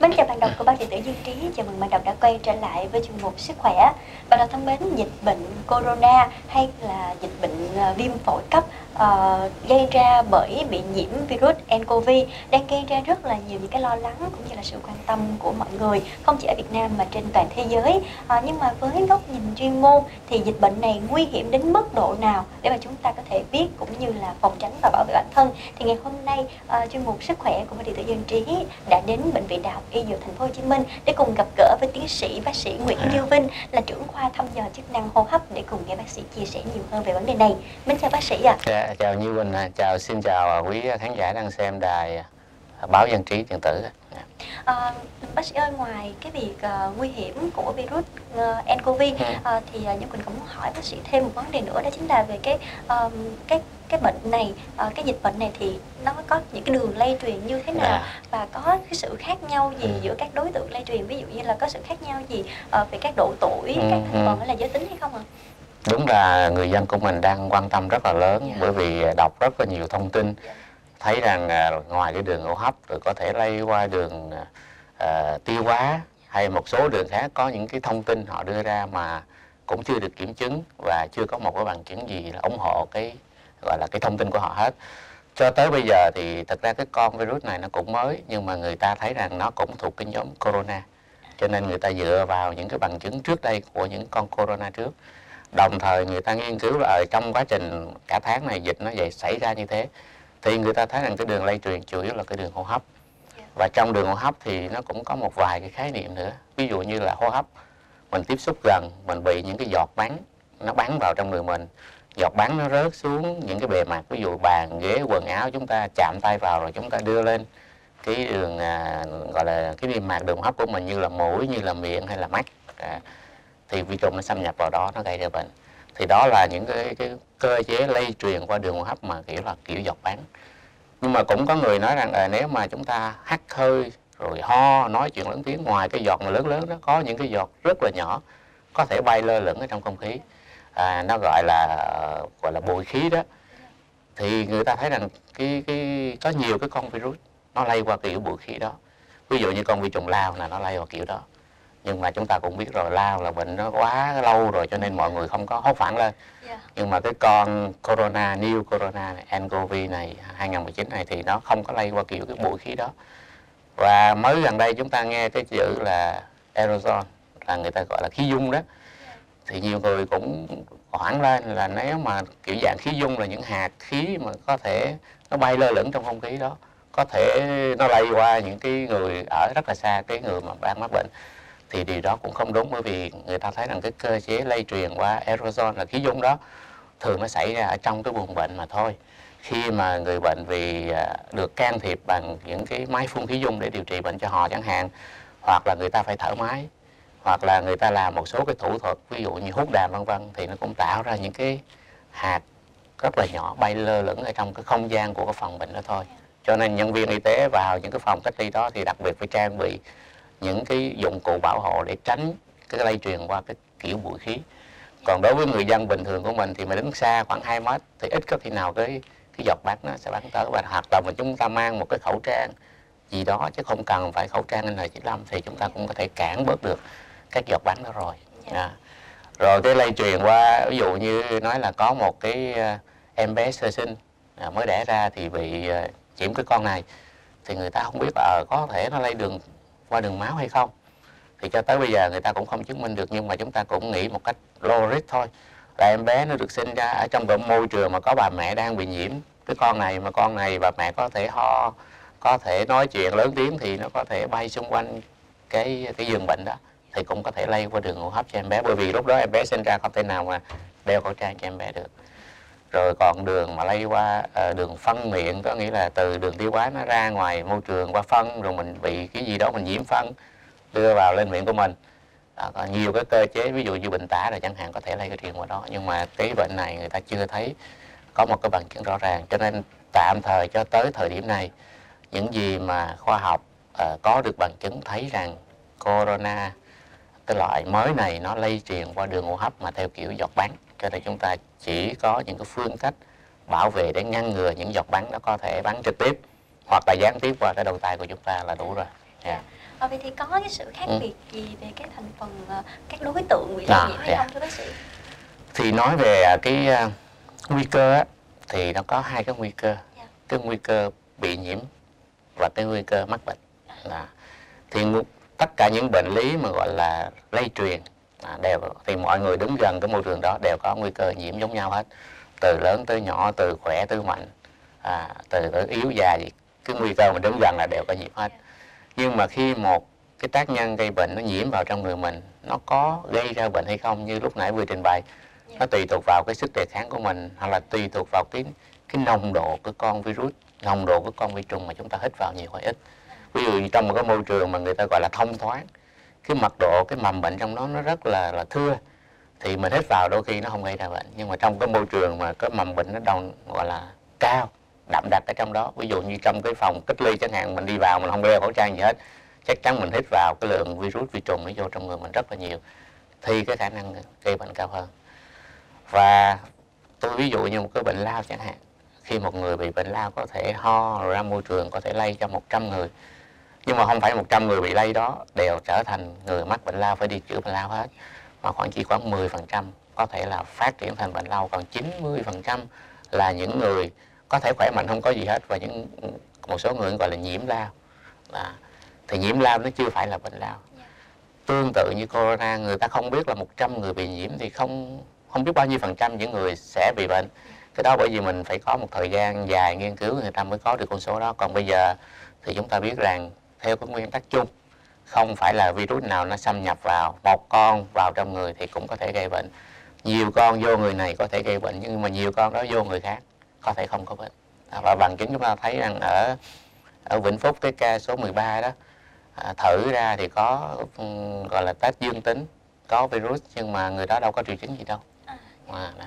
Mến chào bạn đọc của báo điện tử Duy Trí, chào mừng bạn đọc đã quay trở lại với chuyên mục Sức khỏe. Bạn đọc thân mến, dịch bệnh corona hay là dịch bệnh ờ, viêm phổi cấp uh, gây ra bởi bị nhiễm virus nCoV đang gây ra rất là nhiều những cái lo lắng cũng như là sự quan tâm của mọi người, không chỉ ở Việt Nam mà trên toàn thế giới. Uh, nhưng mà với góc nhìn chuyên môn thì dịch bệnh này nguy hiểm đến mức độ nào để mà chúng ta có thể biết cũng như là phòng tránh và bảo vệ bản thân. Thì ngày hôm nay uh, chuyên mục Sức khỏe của điện tử Dân Trí đã đến bệnh viện Đại học Y Dược Thành phố Hồ Chí Minh để cùng gặp gỡ với tiến sĩ bác sĩ Nguyễn Như Vinh là trưởng khoa thăm dò chức năng hô hấp để cùng nghe bác sĩ chia sẻ nhiều hơn về vấn đề này. Mến chào bác sĩ ạ. À. Dạ, chào Như Vinh, chào xin chào quý khán giả đang xem đài báo dân trí điện tử. À, bác sĩ ơi ngoài cái việc uh, nguy hiểm của virus uh, nCoV ừ. uh, thì uh, Như Quỳnh cũng muốn hỏi bác sĩ thêm một vấn đề nữa đó chính là về cái uh, cái cái bệnh này uh, cái dịch bệnh này thì nó có những cái đường lây truyền như thế nào à. và có cái sự khác nhau gì ừ. giữa các đối tượng lây truyền ví dụ như là có sự khác nhau gì uh, về các độ tuổi ừ. các thành phần hay là giới tính hay không ạ? Đúng là người dân của mình đang quan tâm rất là lớn. Dạ. bởi vì đọc rất là nhiều thông tin. Dạ. thấy rằng uh, ngoài cái đường hô hấp rồi có thể lây qua đường uh, tiêu hóa hay một số đường khác có những cái thông tin họ đưa ra mà cũng chưa được kiểm chứng và chưa có một cái bằng chứng gì là ủng hộ cái gọi là cái thông tin của họ hết cho tới bây giờ thì thật ra cái con virus này nó cũng mới nhưng mà người ta thấy rằng nó cũng thuộc cái nhóm corona cho nên người ta dựa vào những cái bằng chứng trước đây của những con corona trước đồng thời người ta nghiên cứu là ở trong quá trình cả tháng này dịch nó vậy xảy ra như thế thì người ta thấy rằng cái đường lây truyền chủ yếu là cái đường hô hấp. Và trong đường hô hấp thì nó cũng có một vài cái khái niệm nữa. Ví dụ như là hô hấp mình tiếp xúc gần mình bị những cái giọt bắn nó bắn vào trong người mình. Giọt bắn nó rớt xuống những cái bề mặt ví dụ bàn ghế quần áo chúng ta chạm tay vào rồi chúng ta đưa lên cái đường à, gọi là cái niêm mạc đường hấp của mình như là mũi như là miệng hay là mắt. À, thì vi trùng nó xâm nhập vào đó nó gây ra bệnh. Thì đó là những cái, cái cơ chế lây truyền qua đường hô hấp mà kiểu là kiểu giọt bắn. Nhưng mà cũng có người nói rằng là nếu mà chúng ta hắt hơi rồi ho nói chuyện lớn tiếng ngoài cái giọt mà lớn lớn đó có những cái giọt rất là nhỏ có thể bay lơ lửng ở trong không khí. À, nó gọi là gọi là bụi khí đó. Thì người ta thấy rằng cái cái có nhiều cái con virus nó lây qua kiểu bụi khí đó. Ví dụ như con vi trùng lao là nó lây vào kiểu đó nhưng mà chúng ta cũng biết rồi lao là bệnh nó quá lâu rồi cho nên mọi người không có hốt phản lên yeah. Dạ. nhưng mà cái con corona new corona này ncov này 2019 này thì nó không có lây qua kiểu cái bụi khí đó và mới gần đây chúng ta nghe cái chữ là aerosol là người ta gọi là khí dung đó thì nhiều người cũng hoảng lên là nếu mà kiểu dạng khí dung là những hạt khí mà có thể nó bay lơ lửng trong không khí đó có thể nó lây qua những cái người ở rất là xa cái người mà đang mắc bệnh thì điều đó cũng không đúng, bởi vì người ta thấy rằng cái cơ chế lây truyền qua aerosol là khí dung đó thường nó xảy ra ở trong cái buồng bệnh mà thôi. Khi mà người bệnh vì à, được can thiệp bằng những cái máy phun khí dung để điều trị bệnh cho họ chẳng hạn, hoặc là người ta phải thở máy, hoặc là người ta làm một số cái thủ thuật, ví dụ như hút đàm vân vân, thì nó cũng tạo ra những cái hạt rất là nhỏ bay lơ lửng ở trong cái không gian của cái phòng bệnh đó thôi. Cho nên nhân viên y tế vào những cái phòng cách ly đó thì đặc biệt phải trang bị những cái dụng cụ bảo hộ để tránh cái lây truyền qua cái kiểu bụi khí. Còn đối với người dân bình thường của mình thì mình đứng xa khoảng 2 mét thì ít có khi nào cái cái giọt bắn nó sẽ bắn tới. Và hoặc là mình chúng ta mang một cái khẩu trang gì đó chứ không cần phải khẩu trang N95 thì chúng ta cũng có thể cản bớt được các giọt bắn đó rồi. À. rồi cái lây truyền qua ví dụ như nói là có một cái ờ, em bé sơ sinh à, mới đẻ ra thì bị ờ, nhiễm cái con này thì người ta không biết là ờ, có thể nó lây đường qua đường máu hay không? Thì cho tới bây giờ người ta cũng không chứng minh được, nhưng mà chúng ta cũng nghĩ một cách logic thôi. Là em bé nó được sinh ra ở trong cái môi trường mà có bà mẹ đang bị nhiễm. Cái con này mà con này bà mẹ có thể ho, có thể nói chuyện lớn tiếng thì nó có thể bay xung quanh cái cái giường bệnh đó. Thì cũng có thể lây qua đường hô hấp cho em bé. Bởi vì lúc đó em bé sinh ra không thể nào mà đeo khẩu trang cho em bé được rồi còn đường mà lây qua uh, đường phân miệng có nghĩa là từ đường tiêu hóa nó ra ngoài môi trường qua phân rồi mình bị cái gì đó mình nhiễm phân đưa vào lên miệng của mình. À, có nhiều cái cơ chế ví dụ như bệnh tả là chẳng hạn có thể lây cái truyền qua đó nhưng mà cái bệnh này người ta chưa thấy có một cái bằng chứng rõ ràng. Cho nên tạm thời cho tới thời điểm này những gì mà khoa học uh, có được bằng chứng thấy rằng corona cái loại mới này nó lây truyền qua đường hô hấp mà theo kiểu giọt bắn cho nên chúng ta chỉ có những cái phương cách bảo vệ để ngăn ngừa những giọt bắn nó có thể bắn trực tiếp hoặc là gián tiếp qua cái đầu tay của chúng ta là đủ rồi. Yeah. Dạ. à, vậy thì có cái sự khác Ừ. biệt gì về cái thành phần ờ, các đối tượng bị À, lây nhiễm hay dạ. không thưa bác sĩ thì nói về à, cái à, nguy cơ á, thì nó có hai cái nguy cơ Dạ. cái nguy cơ bị nhiễm và cái nguy cơ mắc bệnh à, thì tất cả những bệnh lý mà gọi là lây truyền à, đều thì mọi người đứng gần cái môi trường đó đều có nguy cơ nhiễm giống nhau hết. Từ lớn tới nhỏ từ khỏe tới mạnh. À, từ yếu già gì cái nguy cơ mình đứng gần là đều có nhiễm hết. Nhưng mà khi một cái tác nhân gây bệnh nó nhiễm vào trong người mình nó có gây ra bệnh hay không như lúc nãy vừa trình bày nó tùy thuộc vào cái sức đề kháng của mình hoặc là tùy thuộc vào cái cái nồng độ của con virus nồng độ của con vi trùng mà chúng ta hít vào nhiều hay ít. Ví dụ như trong một cái môi trường mà người ta gọi là thông thoáng cái mật độ, cái mầm bệnh trong đó nó rất là là thưa. Thì mình hít vào đôi khi nó không gây ra bệnh. Nhưng mà trong cái môi trường mà cái mầm bệnh nó đồng gọi là, cao, đậm đặc ở trong đó, ví dụ như trong cái phòng cách ly chẳng hạn, mình đi vào mình không đeo khẩu trang gì hết, chắc chắn mình hít vào cái lượng virus vi trùng nó vô trong người mình rất là nhiều, thì cái khả năng gây bệnh cao hơn. Và tôi ví dụ như một cái bệnh lao chẳng hạn, khi một người bị bệnh lao có thể ho, ra môi trường có thể lây cho 100 người nhưng mà không phải 100 người bị lây đó đều trở thành người mắc bệnh lao, phải đi chữa bệnh lao hết. Mà khoảng chỉ khoảng 10% có thể là phát triển thành bệnh lao, còn 90% là những người có thể khỏe mạnh, không có gì hết. Và những một số người gọi là nhiễm lao. Là, thì nhiễm lao nó chưa phải là bệnh lao. Tương tự như corona, người ta không biết là 100 người bị nhiễm thì không không biết bao nhiêu phần trăm những người sẽ bị bệnh. Cái đó bởi vì mình phải có một thời gian dài nghiên cứu người ta mới có được con số đó. Còn bây giờ thì chúng ta biết rằng theo cái nguyên tắc chung. Không phải là virus nào nó xâm nhập vào một con vào trong người thì cũng có thể gây bệnh. Nhiều con vô người này có thể gây bệnh nhưng mà nhiều con đó vô người khác có thể không có bệnh. À, và bằng chứng chúng ta thấy rằng ở ở Vĩnh Phúc cái ca số 13 đó à, thử ra thì có ừm, gọi là test dương tính có virus nhưng mà người đó đâu có triệu chứng gì đâu. À, đó.